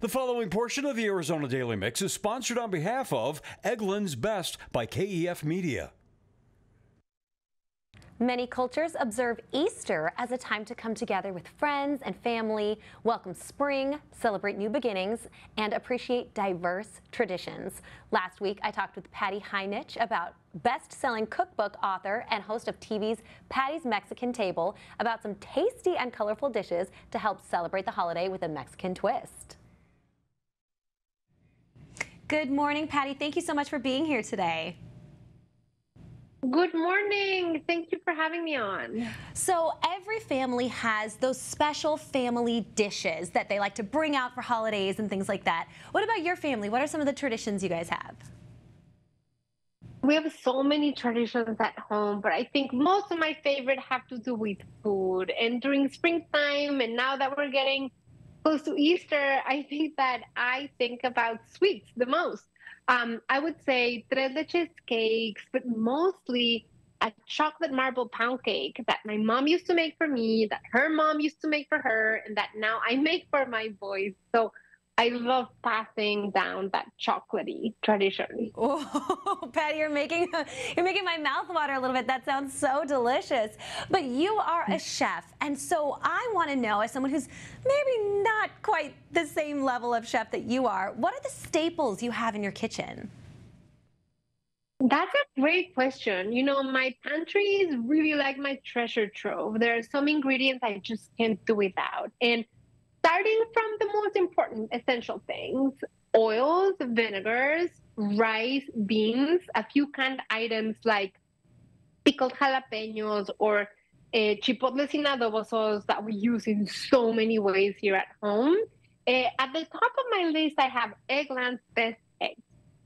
The following portion of the Arizona Daily Mix is sponsored on behalf of Eggland's Best by KEF Media. Many cultures observe Easter as a time to come together with friends and family, welcome spring, celebrate new beginnings, and appreciate diverse traditions. Last week, I talked with Pati Jinich about best-selling cookbook author and host of TV's Pati's Mexican Table about some tasty and colorful dishes to help celebrate the holiday with a Mexican twist. Good morning, Pati. Thank you so much for being here today. Good morning. Thank you for having me on. So, every family has those special family dishes that they like to bring out for holidays and things like that. What about your family? What are some of the traditions you guys have? We have so many traditions at home, but I think most of my favorite have to do with food. And during springtime, and now that we're getting close to Easter, I think that I think about sweets the most. Um, I would say tres leches cakes, but mostly a chocolate marble pound cake that my mom used to make for me, that her mom used to make for her, and that now I make for my boys. So I love passing down that chocolatey tradition. Oh, Pati, you're making you're making my mouth water a little bit. That sounds so delicious. But you are a chef, and so I want to know, as someone who's maybe not quite the same level of chef that you are, what are the staples you have in your kitchen? That's a great question. You know, my pantry is really like my treasure trove. There are some ingredients I just can't do without, and starting from the most important essential things oils, vinegars, rice, beans, a few canned items like pickled jalapenos or uh, chipotles in adobo sauce that we use in so many ways here at home. Uh, at the top of my list, I have Eggland's Best Eggs.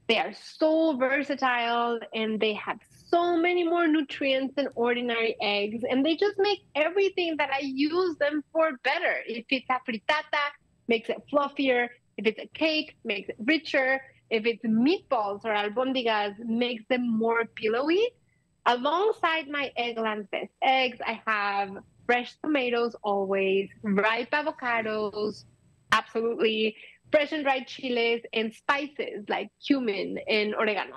They are so versatile and they have so many more nutrients than ordinary eggs, and they just make everything that I use them for better. If it's a frittata, makes it fluffier. If it's a cake, makes it richer. If it's meatballs or albondigas, makes them more pillowy. Alongside my Eggland's best eggs, I have fresh tomatoes always, ripe avocados, absolutely, fresh and dried chiles, and spices like cumin and oregano.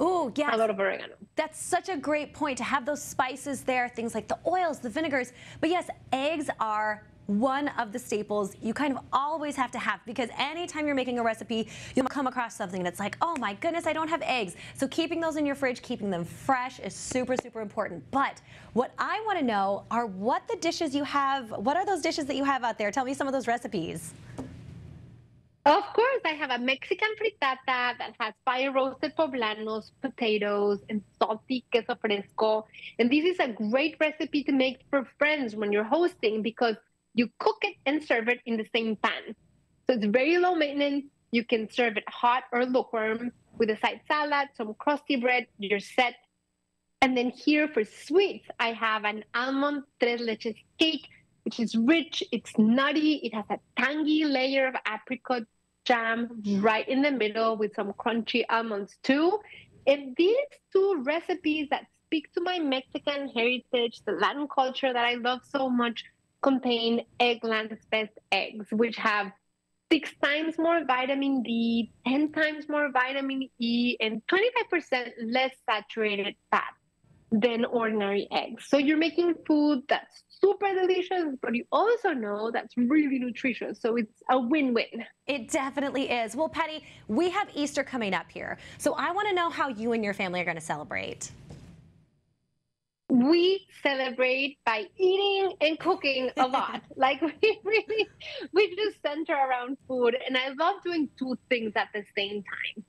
Oh, yeah. A lot of oregano. That's such a great point to have those spices there, things like the oils, the vinegars. But yes, eggs are one of the staples you kind of always have to have because anytime you're making a recipe, you'll come across something that's like, oh my goodness, I don't have eggs. So keeping those in your fridge, keeping them fresh is super, super important. But what I want to know are what the dishes you have, what are those dishes that you have out there? Tell me some of those recipes. Of course, I have a Mexican frittata that has fire roasted poblanos, potatoes, and salty queso fresco. And this is a great recipe to make for friends when you're hosting because you cook it and serve it in the same pan. So it's very low maintenance. You can serve it hot or lukewarm with a side salad, some crusty bread, you're set. And then here for sweets, I have an almond tres leches cake which is rich, it's nutty, it has a tangy layer of apricot jam right in the middle with some crunchy almonds too. And these two recipes that speak to my Mexican heritage, the Latin culture that I love so much, contain Eggland's best eggs, which have six times more vitamin D, 10 times more vitamin E, and 25% less saturated fat than ordinary eggs. So you're making food that's super delicious, but you also know that's really nutritious. So it's a win win. It definitely is. Well, Pati, we have Easter coming up here. So I want to know how you and your family are going to celebrate. We celebrate by eating and cooking a lot. like we really, we just center around food. And I love doing two things at the same time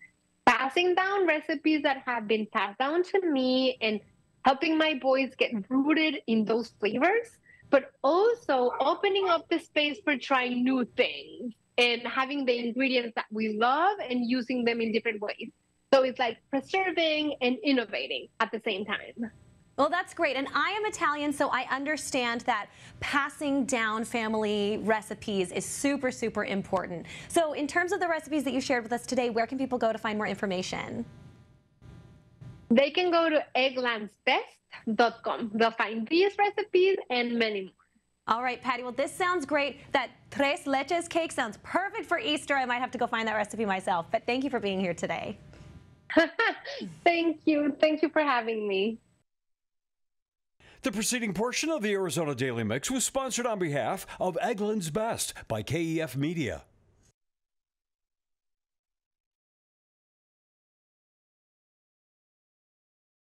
passing down recipes that have been passed down to me and helping my boys get rooted in those flavors, but also opening up the space for trying new things and having the ingredients that we love and using them in different ways. So it's like preserving and innovating at the same time. Well, that's great. And I am Italian, so I understand that passing down family recipes is super, super important. So, in terms of the recipes that you shared with us today, where can people go to find more information? They can go to egglandsbest.com. They'll find these recipes and many more. All right, Pati. Well, this sounds great. That tres leches cake sounds perfect for Easter. I might have to go find that recipe myself. But thank you for being here today. Thank you. Thank you for having me. The preceding portion of the Arizona Daily Mix was sponsored on behalf of Eggland's Best by KEF Media.